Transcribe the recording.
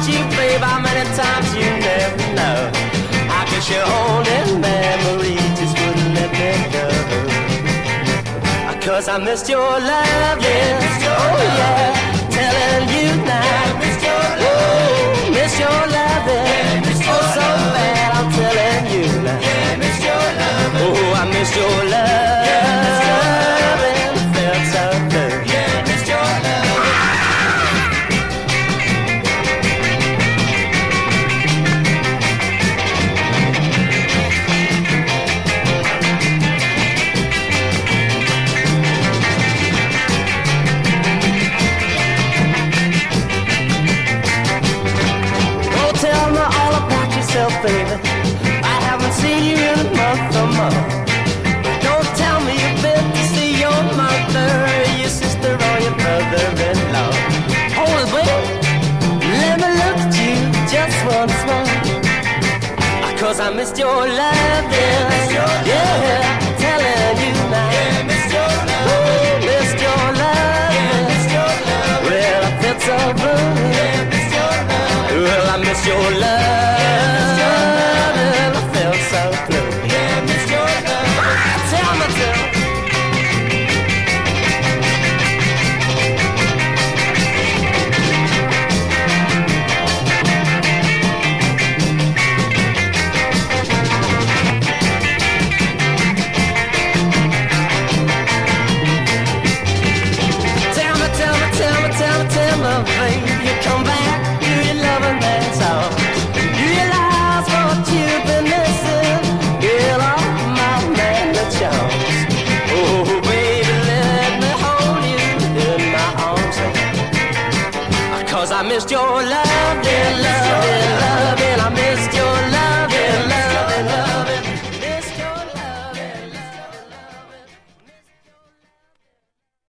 at you, babe, how many times you never know. I guess your only memory just wouldn't let me go. Uh, Cause I missed your love, yeah, oh yeah, telling you. Baby. I haven't seen you in a month or more. Don't tell me you've been to see your mother, your sister, or your brother-in-law. Hold it, wait. Let me look at you just once more. Cause I missed your love, yeah. Yeah, telling you now. Ooh, missed your love. Yeah, missed your love. Well, I felt so blue. Well, I miss your love. I missed your love, yeah, love,